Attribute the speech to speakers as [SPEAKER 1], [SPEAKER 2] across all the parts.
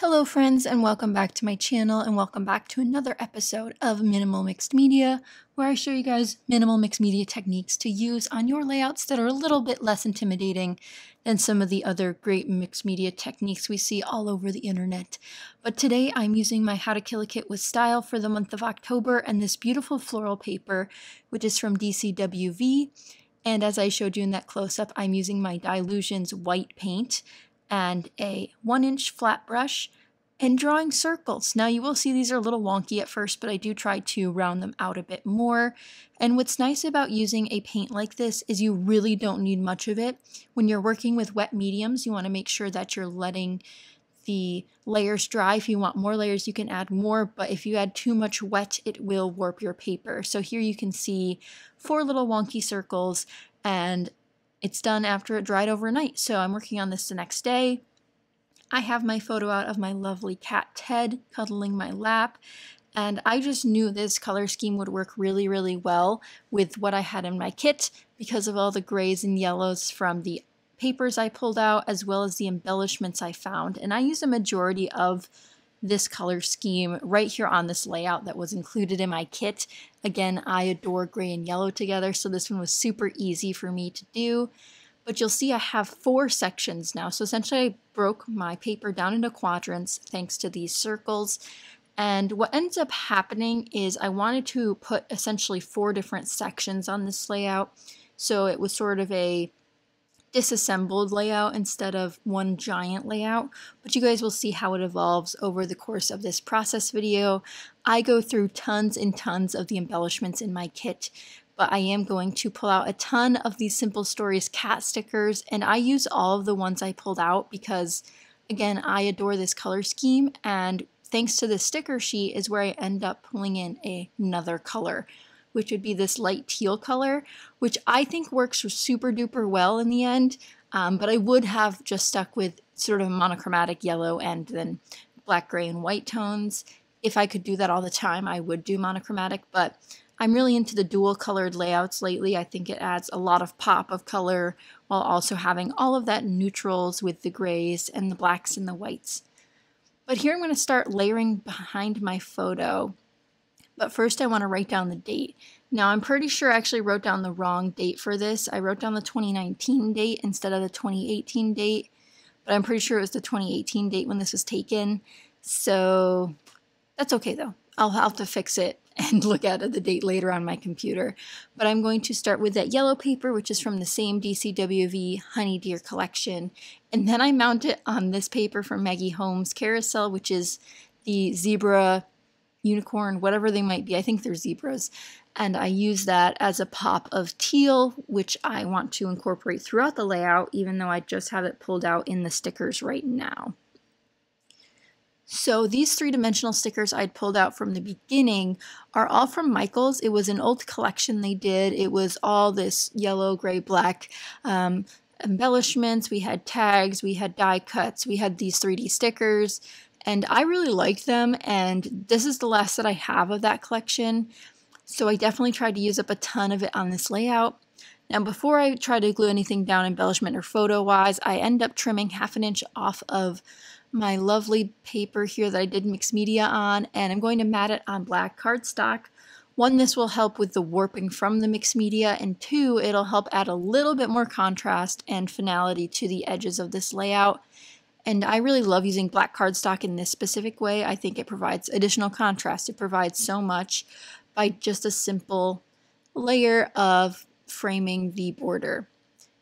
[SPEAKER 1] Hello friends and welcome back to my channel and welcome back to another episode of Minimal Mixed Media where I show you guys minimal mixed media techniques to use on your layouts that are a little bit less intimidating than some of the other great mixed media techniques we see all over the internet. But today I'm using my How to Kill a Kit with Style for the month of October and this beautiful floral paper which is from DCWV and as I showed you in that close-up I'm using my Dylusions white paint and a one inch flat brush and drawing circles. Now you will see these are a little wonky at first, but I do try to round them out a bit more. And what's nice about using a paint like this is you really don't need much of it. When you're working with wet mediums, you want to make sure that you're letting the layers dry. If you want more layers, you can add more, but if you add too much wet, it will warp your paper. So here you can see four little wonky circles and it's done after it dried overnight, so I'm working on this the next day. I have my photo out of my lovely cat Ted cuddling my lap, and I just knew this color scheme would work really, really well with what I had in my kit because of all the grays and yellows from the papers I pulled out as well as the embellishments I found. And I used a majority of this color scheme right here on this layout that was included in my kit. Again, I adore gray and yellow together, so this one was super easy for me to do. But you'll see I have four sections now. So essentially I broke my paper down into quadrants thanks to these circles. And what ends up happening is I wanted to put essentially four different sections on this layout. So it was sort of a disassembled layout instead of one giant layout, but you guys will see how it evolves over the course of this process video. I go through tons and tons of the embellishments in my kit, but I am going to pull out a ton of these Simple Stories cat stickers, and I use all of the ones I pulled out because, again, I adore this color scheme, and thanks to the sticker sheet is where I end up pulling in another color which would be this light teal color, which I think works super duper well in the end. Um, but I would have just stuck with sort of monochromatic yellow and then black, gray, and white tones. If I could do that all the time, I would do monochromatic, but I'm really into the dual colored layouts lately. I think it adds a lot of pop of color while also having all of that neutrals with the grays and the blacks and the whites. But here I'm going to start layering behind my photo but first I want to write down the date. Now I'm pretty sure I actually wrote down the wrong date for this. I wrote down the 2019 date instead of the 2018 date, but I'm pretty sure it was the 2018 date when this was taken. So that's okay though. I'll have to fix it and look at the date later on my computer. But I'm going to start with that yellow paper, which is from the same DCWV Honey Deer collection. And then I mount it on this paper from Maggie Holmes Carousel, which is the zebra unicorn, whatever they might be. I think they're zebras. And I use that as a pop of teal, which I want to incorporate throughout the layout, even though I just have it pulled out in the stickers right now. So these three-dimensional stickers I'd pulled out from the beginning are all from Michaels. It was an old collection they did. It was all this yellow, gray, black um, embellishments. We had tags, we had die cuts, we had these 3D stickers, and I really like them and this is the last that I have of that collection so I definitely tried to use up a ton of it on this layout. Now before I try to glue anything down embellishment or photo wise I end up trimming half an inch off of my lovely paper here that I did mixed media on and I'm going to mat it on black cardstock. One, this will help with the warping from the mixed media, and two, it'll help add a little bit more contrast and finality to the edges of this layout. And I really love using black cardstock in this specific way. I think it provides additional contrast. It provides so much by just a simple layer of framing the border.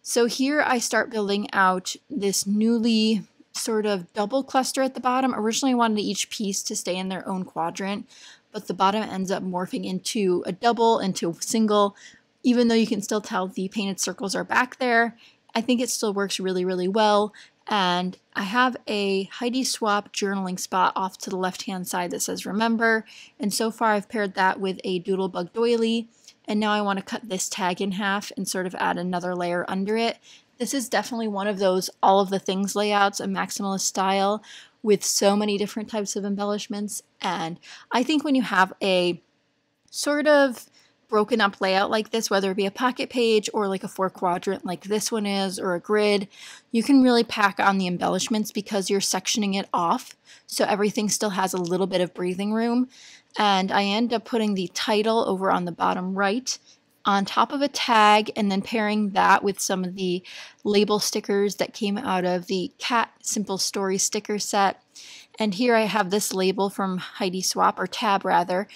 [SPEAKER 1] So here I start building out this newly sort of double cluster at the bottom. Originally I wanted each piece to stay in their own quadrant, but the bottom ends up morphing into a double, into a single, even though you can still tell the painted circles are back there. I think it still works really, really well. And I have a Heidi Swapp journaling spot off to the left hand side that says remember. And so far I've paired that with a Doodlebug doily. And now I want to cut this tag in half and sort of add another layer under it. This is definitely one of those all of the things layouts, a maximalist style with so many different types of embellishments. And I think when you have a sort of broken up layout like this, whether it be a pocket page or like a four quadrant like this one is, or a grid, you can really pack on the embellishments because you're sectioning it off. So everything still has a little bit of breathing room. And I end up putting the title over on the bottom right on top of a tag and then pairing that with some of the label stickers that came out of the Cat Simple Story sticker set. And here I have this label from Heidi Swapp, or tab rather,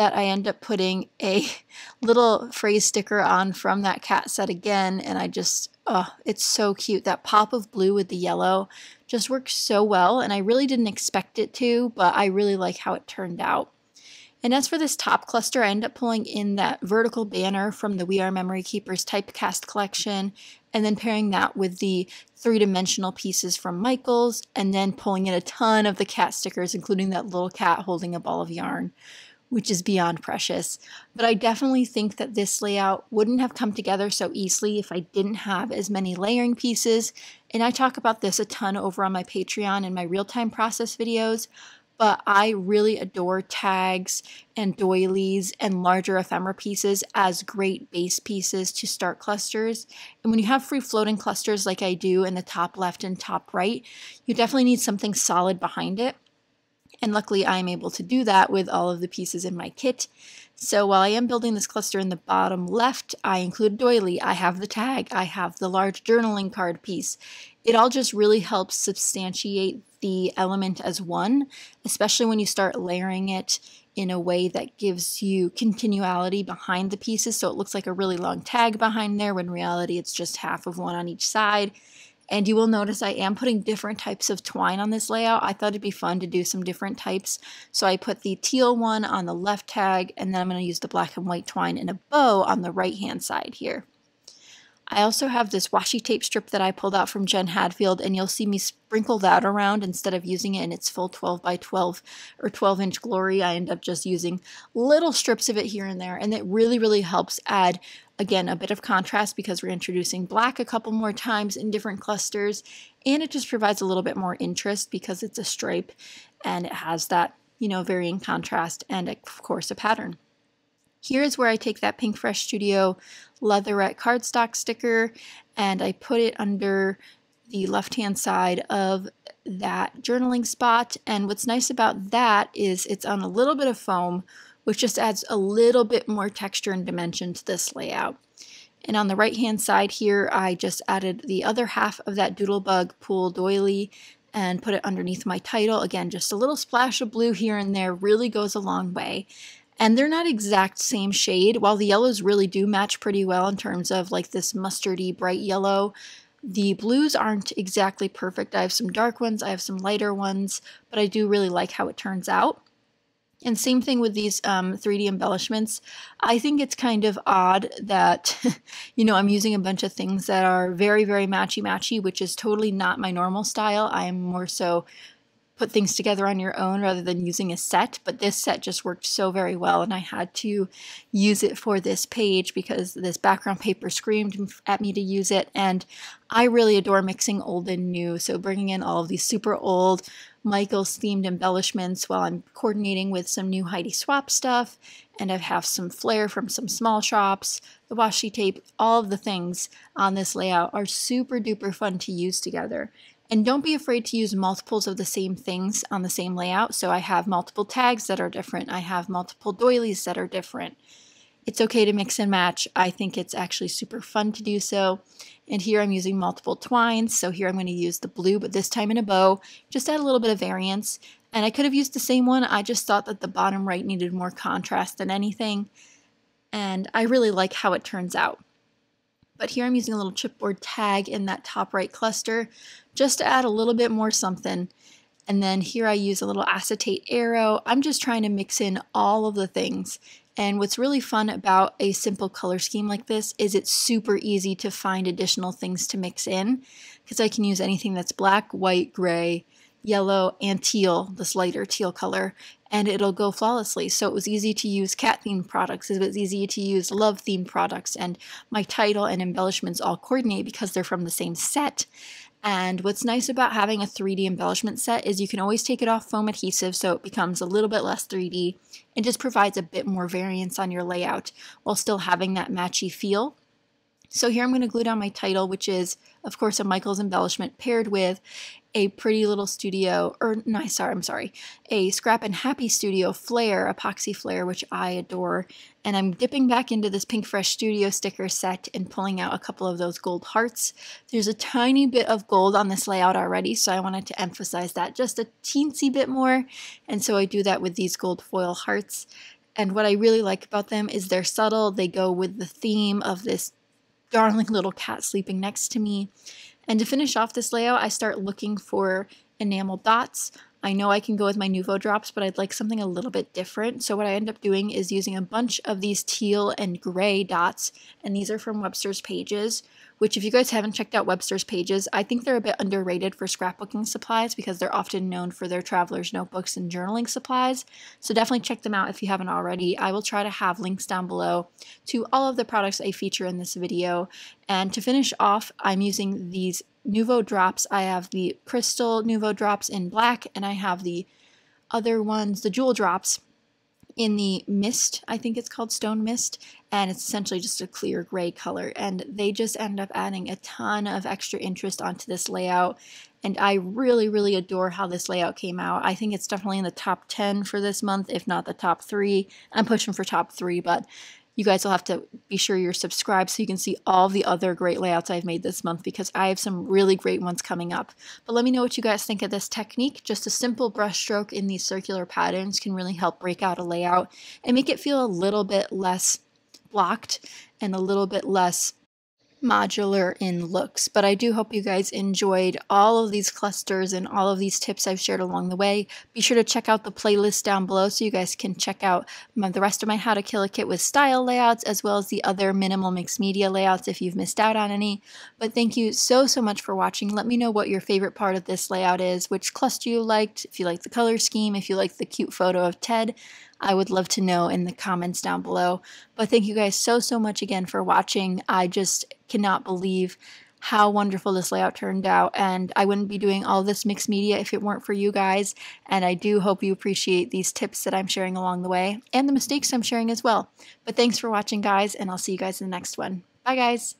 [SPEAKER 1] that I end up putting a little phrase sticker on from that cat set again. And I just, oh, it's so cute. That pop of blue with the yellow just works so well. And I really didn't expect it to, but I really like how it turned out. And as for this top cluster, I end up pulling in that vertical banner from the We Are Memory Keepers typecast collection, and then pairing that with the three-dimensional pieces from Michaels, and then pulling in a ton of the cat stickers, including that little cat holding a ball of yarn, which is beyond precious. But I definitely think that this layout wouldn't have come together so easily if I didn't have as many layering pieces, and I talk about this a ton over on my Patreon and my real-time process videos, but I really adore tags and doilies and larger ephemera pieces as great base pieces to start clusters. And when you have free floating clusters like I do in the top left and top right, you definitely need something solid behind it. And luckily I'm able to do that with all of the pieces in my kit. So while I am building this cluster in the bottom left, I include doily, I have the tag, I have the large journaling card piece. It all just really helps substantiate the element as one, especially when you start layering it in a way that gives you continuality behind the pieces. So it looks like a really long tag behind there when reality it's just half of one on each side. And you will notice I am putting different types of twine on this layout. I thought it'd be fun to do some different types. So I put the teal one on the left tag, and then I'm going to use the black and white twine in a bow on the right hand side here. I also have this washi tape strip that I pulled out from Jen Hadfield, and you'll see me sprinkle that around instead of using it in its full 12 by 12 or 12 inch glory. I end up just using little strips of it here and there, and it really, really helps add, again, a bit of contrast because we're introducing black a couple more times in different clusters, and it just provides a little bit more interest because it's a stripe and it has that, you know, varying contrast and, of course, a pattern. Here's where I take that Pink Fresh Studio leatherette cardstock sticker and I put it under the left hand side of that journaling spot. And what's nice about that is it's on a little bit of foam, which just adds a little bit more texture and dimension to this layout. And on the right hand side here, I just added the other half of that Doodlebug Pool doily and put it underneath my title. Again, just a little splash of blue here and there really goes a long way and they're not exact same shade. While the yellows really do match pretty well in terms of like this mustardy bright yellow, the blues aren't exactly perfect. I have some dark ones, I have some lighter ones, but I do really like how it turns out. And same thing with these um, 3D embellishments. I think it's kind of odd that, you know, I'm using a bunch of things that are very, very matchy-matchy, which is totally not my normal style. I am more so put things together on your own rather than using a set, but this set just worked so very well and I had to use it for this page because this background paper screamed at me to use it and I really adore mixing old and new, so bringing in all of these super old Michaels themed embellishments while I'm coordinating with some new Heidi Swapp stuff and I have some flair from some small shops, the washi tape, all of the things on this layout are super duper fun to use together. And don't be afraid to use multiples of the same things on the same layout. So I have multiple tags that are different. I have multiple doilies that are different. It's okay to mix and match. I think it's actually super fun to do so. And here I'm using multiple twines. So here I'm going to use the blue, but this time in a bow, just add a little bit of variance. And I could have used the same one. I just thought that the bottom right needed more contrast than anything. And I really like how it turns out. But here I'm using a little chipboard tag in that top right cluster just to add a little bit more something. And then here I use a little acetate arrow. I'm just trying to mix in all of the things. And what's really fun about a simple color scheme like this is it's super easy to find additional things to mix in because I can use anything that's black, white, gray, yellow, and teal, this lighter teal color, and it'll go flawlessly. So it was easy to use cat themed products, it was easy to use love themed products, and my title and embellishments all coordinate because they're from the same set. And what's nice about having a 3D embellishment set is you can always take it off foam adhesive so it becomes a little bit less 3D and just provides a bit more variance on your layout while still having that matchy feel. So here I'm going to glue down my title, which is, of course, a Michaels embellishment paired with a Pretty Little Studio, or no, sorry, I'm sorry, a Scrappin' Happy Studio flair, epoxy flair, which I adore. And I'm dipping back into this Pink Fresh Studio sticker set and pulling out a couple of those gold hearts. There's a tiny bit of gold on this layout already, so I wanted to emphasize that just a teensy bit more. And so I do that with these gold foil hearts. And what I really like about them is they're subtle. They go with the theme of this darling little cat sleeping next to me. And to finish off this layout, I start looking for enamel dots. I know I can go with my Nuvo drops, but I'd like something a little bit different. So what I end up doing is using a bunch of these teal and gray dots, and these are from Webster's Pages, which if you guys haven't checked out Webster's Pages, I think they're a bit underrated for scrapbooking supplies because they're often known for their traveler's notebooks and journaling supplies. So definitely check them out if you haven't already. I will try to have links down below to all of the products I feature in this video. And to finish off, I'm using these Nuvo drops. I have the crystal Nuvo drops in black and I have the other ones, the jewel drops in the mist, I think it's called stone mist, and it's essentially just a clear gray color. And they just end up adding a ton of extra interest onto this layout. And I really, really adore how this layout came out. I think it's definitely in the top 10 for this month, if not the top three. I'm pushing for top three, but you guys will have to be sure you're subscribed so you can see all the other great layouts I've made this month because I have some really great ones coming up. But let me know what you guys think of this technique. Just a simple brush stroke in these circular patterns can really help break out a layout and make it feel a little bit less blocked and a little bit less modular in looks, but I do hope you guys enjoyed all of these clusters and all of these tips I've shared along the way. Be sure to check out the playlist down below so you guys can check out the rest of my How to Kill a Kit with Style layouts as well as the other minimal mixed media layouts if you've missed out on any. But thank you so, so much for watching. Let me know what your favorite part of this layout is, which cluster you liked, if you like the color scheme, if you like the cute photo of Ted. I would love to know in the comments down below. But thank you guys so, so much again for watching. I just cannot believe how wonderful this layout turned out and I wouldn't be doing all this mixed media if it weren't for you guys and I do hope you appreciate these tips that I'm sharing along the way and the mistakes I'm sharing as well. But thanks for watching guys and I'll see you guys in the next one. Bye guys!